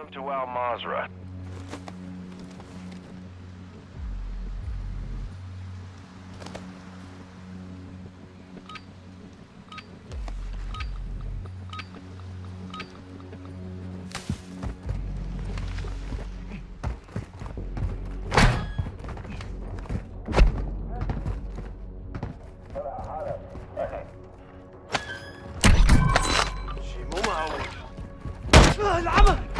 Welcome to Al Mazrah. Taking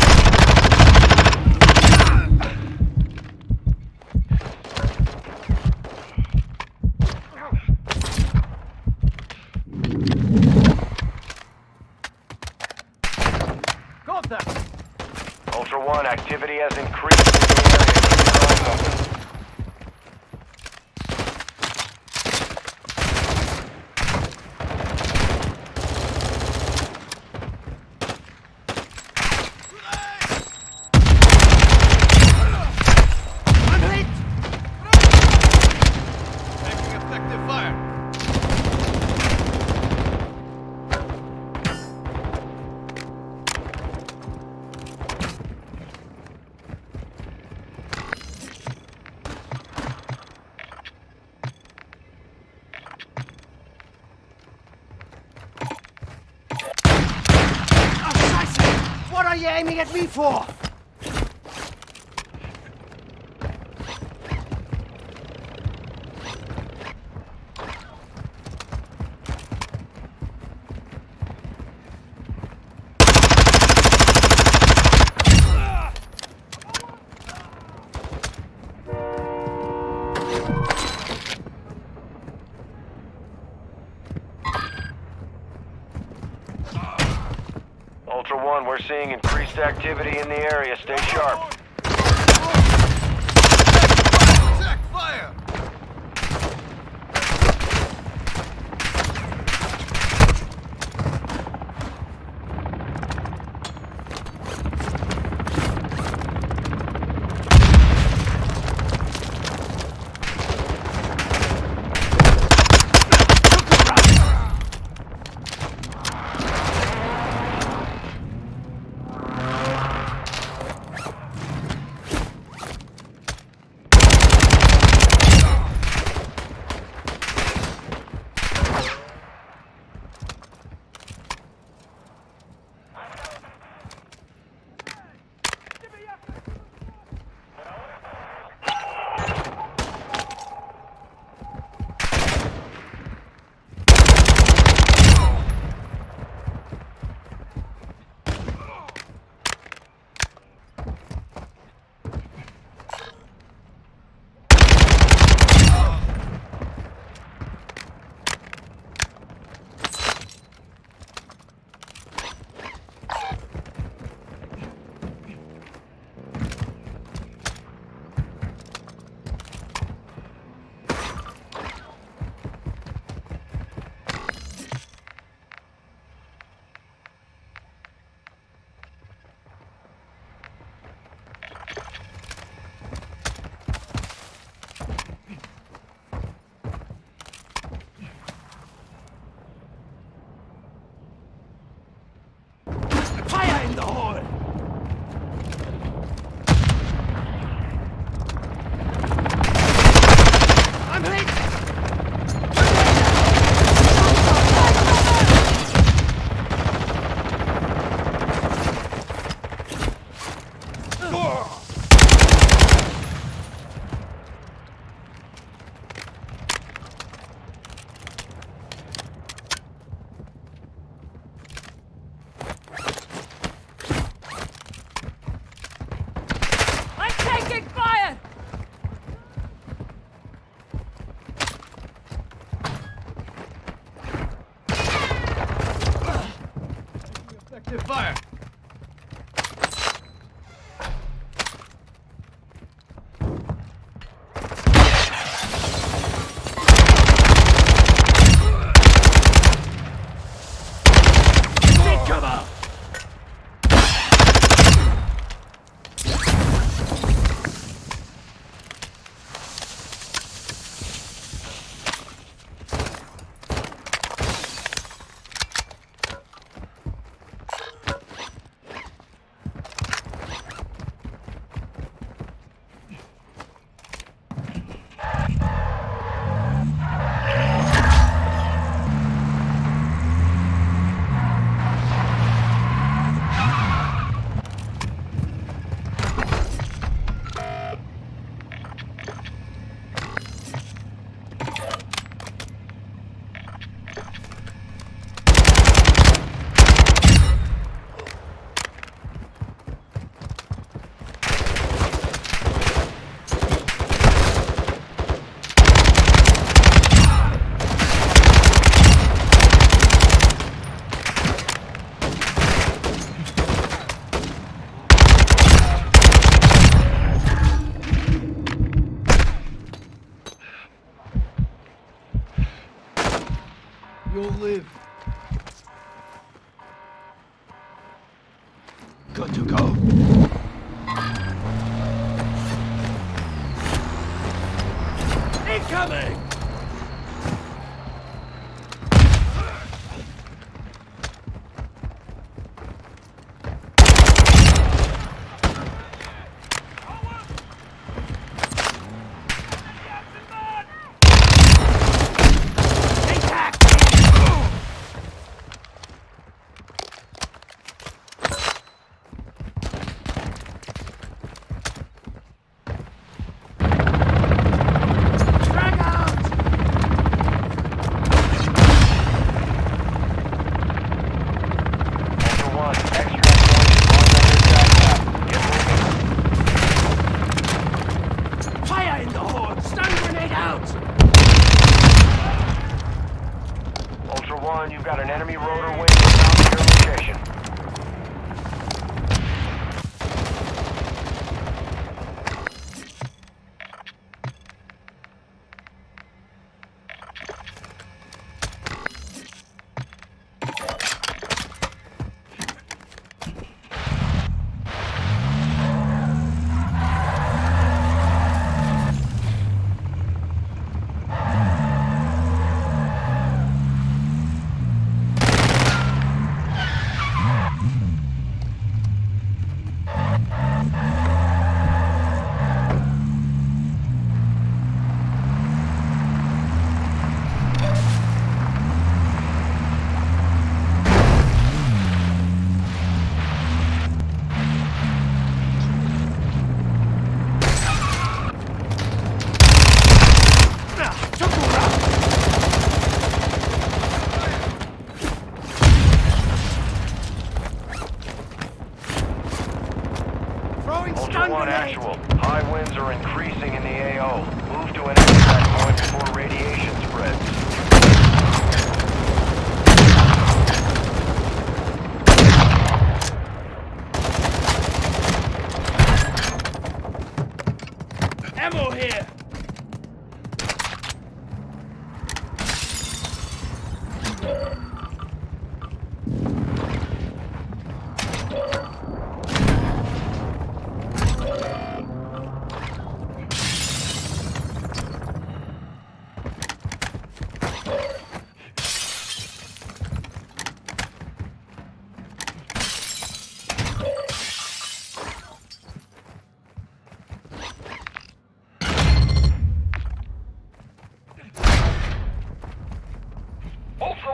activity are you aiming at me for? you we're seeing increased activity in the area. Stay sharp. Incoming!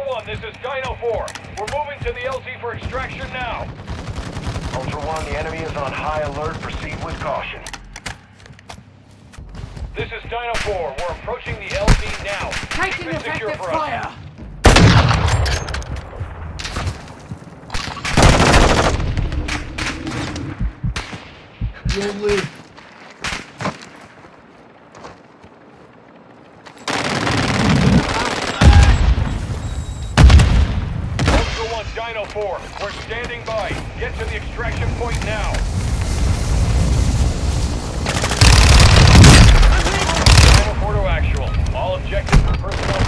1, this is Dino 4. We're moving to the LZ for extraction now. Ultra 1, the enemy is on high alert. Proceed with caution. This is Dino 4. We're approaching the LZ now. Taking effective fire! Us. You'll live. extraction point now. Final four actual. All objectives are personnel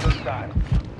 first time.